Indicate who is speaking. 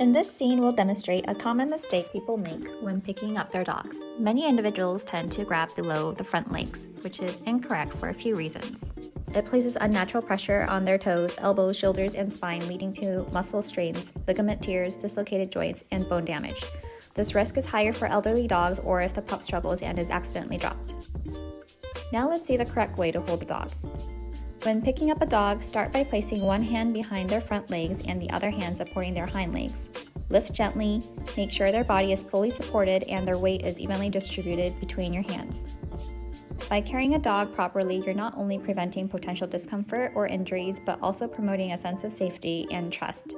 Speaker 1: In this scene, we'll demonstrate a common mistake people make when picking up their dogs. Many individuals tend to grab below the front legs, which is incorrect for a few reasons. It places unnatural pressure on their toes, elbows, shoulders, and spine, leading to muscle strains, ligament tears, dislocated joints, and bone damage. This risk is higher for elderly dogs or if the pup struggles and is accidentally dropped. Now let's see the correct way to hold the dog. When picking up a dog, start by placing one hand behind their front legs and the other hand supporting their hind legs. Lift gently, make sure their body is fully supported and their weight is evenly distributed between your hands. By carrying a dog properly, you're not only preventing potential discomfort or injuries, but also promoting a sense of safety and trust.